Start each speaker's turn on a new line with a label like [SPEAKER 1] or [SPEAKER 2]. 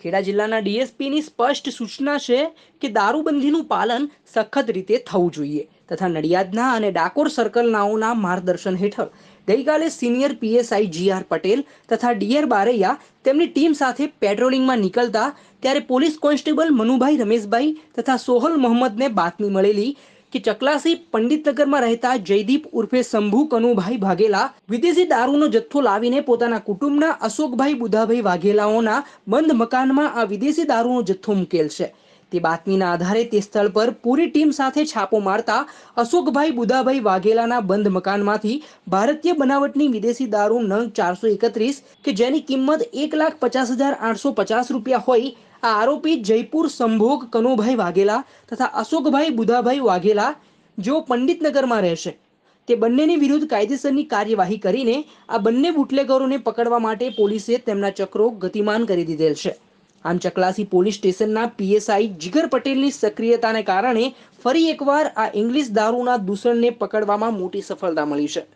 [SPEAKER 1] ખેડા જિલ્લાના ડીએસપીની સ્પષ્ટ સૂચના છે કે દારૂબંધીનું પાલન સખત રીતે થવું જોઈએ તથા નડિયાદના અને ડાકોર સર્કલનાઓના માર્ગદર્શન હેઠળ ગઈકાલે senior PSI G R Patel તથા ડીઆર બારૈયા તેમની ટીમ સાથે પેટ્રોલિંગમાં નીકળતા ત્યારે પોલીસ કોન્સ્ટેબલ મનુભાઈ રમેશભાઈ તથા સોહલ મોહમ્મદને બાતમી મળેલી કે ચકલાસી પંડિતનગરમાં રહેતા જયદીપ ઉર્ફે શંભુ કનુભાઈ ભાગેલા વિદેશી દારૂનો જથ્થો લાવીને પોતાના કુટુંબના અશોકભાઈ બુધાભાઈ વાઘેલાઓના બંધ મકાનમાં આ વિદેશી દારૂનો જથ્થો મૂકેલ છે. તે બાતમીના આધારે તે સ્થળ પર પૂરી ટીમ સાથે છાપો મારતા અશોકભાઈ બુદાભાઈ વાઘેલાના બંધ મકાનમાંથી ભારતીય બનાવટની વિદેશી દારૂ નંગ ચારસો એકત્રીસ, કે જેની કિંમત એક લાખ પચાસ હજાર આઠસો પચાસ રૂપિયા હોય, આ આરોપી જયપુર સંભોગ કનુભાઈ વાઘેલા તથા અશોકભાઈ બુધાભાઈ વાઘેલા, જેઓ પંડિતનગરમાં રહેશે. તે બંનેની વિરુદ્ધ કાયદેસરની કાર્યવાહી કરીને આ બંને બુટલેગરોને પકડવા માટે પોલીસે તેમના ચક્રો ગતિમાન કરી દીધેલ છે. આમ ચકલાસી પોલીસ સ્ટેશનના પીએસઆઈ જીગર પટેલની સક્રિયતાને કારણે ફરી એકવાર આ ઇંગ્લિશ દારૂના દૂષણને પકડવામાં મોટી સફળતા મળી છે.